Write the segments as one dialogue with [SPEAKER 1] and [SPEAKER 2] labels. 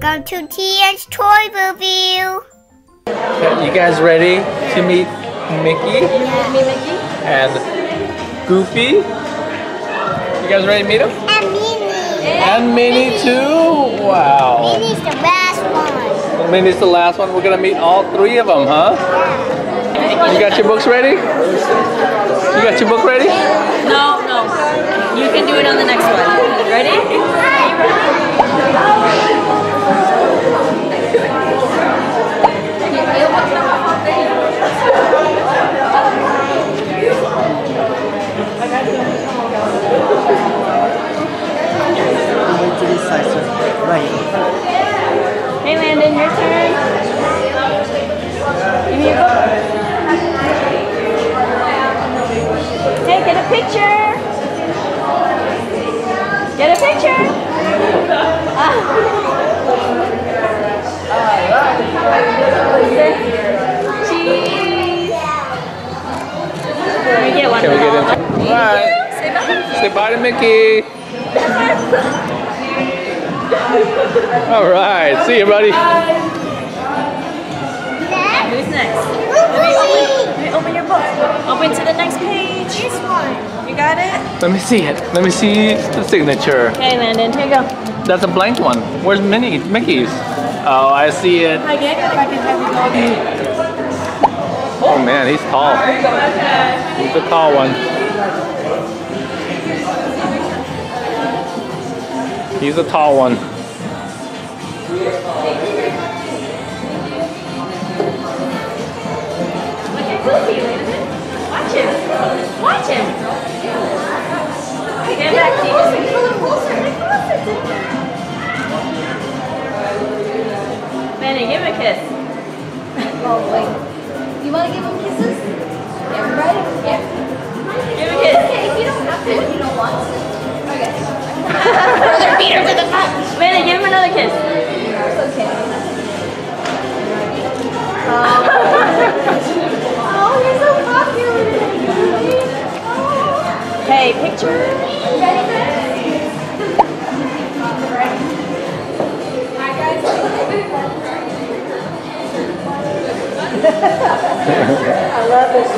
[SPEAKER 1] to Teagan's Toy Review.
[SPEAKER 2] You guys ready to meet Mickey
[SPEAKER 3] Me, Mickey?
[SPEAKER 2] and Goofy? You guys ready to meet him?
[SPEAKER 1] And Minnie.
[SPEAKER 2] And Minnie too? Wow.
[SPEAKER 1] Minnie's the best one.
[SPEAKER 2] Minnie's the last one. We're gonna meet all three of them, huh? You got your books ready? You got your book ready?
[SPEAKER 3] No, no. You can do it on the next one. Ready?
[SPEAKER 4] Wait to this side, sir. Right.
[SPEAKER 3] Hey, Landon, your turn. Give me your book. Hey, get a picture. Get a picture. Ah. Cheese. Can we get one?
[SPEAKER 2] Can we get in? Alright.
[SPEAKER 3] Say bye.
[SPEAKER 2] Say bye to Mickey. Alright. See you, buddy.
[SPEAKER 3] Got it?
[SPEAKER 2] Let me see it. Let me see the signature.
[SPEAKER 3] Okay, Landon, here you go.
[SPEAKER 2] That's a blank one. Where's Minnie? Mickey's? Oh, I see it.
[SPEAKER 3] Hi, Gag. If I can have you
[SPEAKER 2] Oh man, he's tall. He's a tall one. He's a tall one.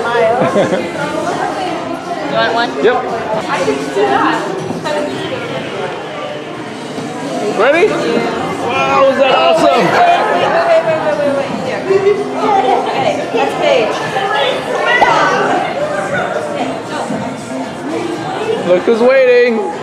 [SPEAKER 5] You want
[SPEAKER 3] one?
[SPEAKER 2] Yep. Ready? Wow, is that awesome?
[SPEAKER 3] Okay, next page.
[SPEAKER 2] Look who's waiting.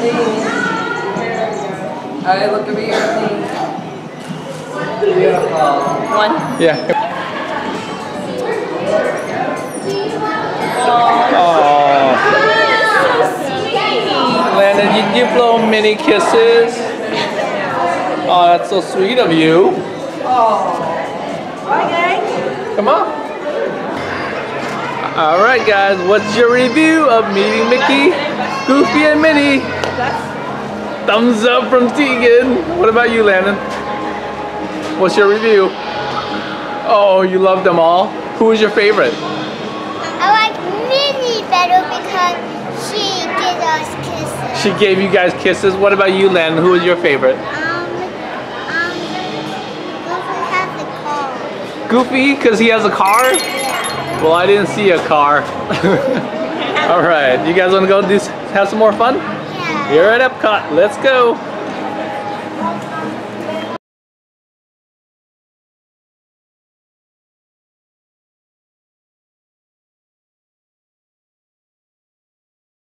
[SPEAKER 6] Look over here at me. Hey, look over here at me. Beautiful.
[SPEAKER 3] One.
[SPEAKER 2] Yeah.
[SPEAKER 3] Oh,
[SPEAKER 2] Oh. Landon, you give little mini kisses. Oh, that's so sweet of you.
[SPEAKER 3] Bye, guys.
[SPEAKER 2] Come on. All right, guys. What's your review of meeting Mickey, Goofy, and Minnie? Thumbs up from Teagan. What about you, Landon? What's your review? Oh, you love them all. Who was your favorite?
[SPEAKER 1] I like Minnie better because she gives us kisses.
[SPEAKER 2] She gave you guys kisses. What about you, Landon? Who was your favorite?
[SPEAKER 1] Um, um, Goofy has a car.
[SPEAKER 2] Goofy, because he has a car? Well, I didn't see a car. All right, you guys want to go do, have some more fun?
[SPEAKER 1] Yeah.
[SPEAKER 2] You're at Epcot. Let's go.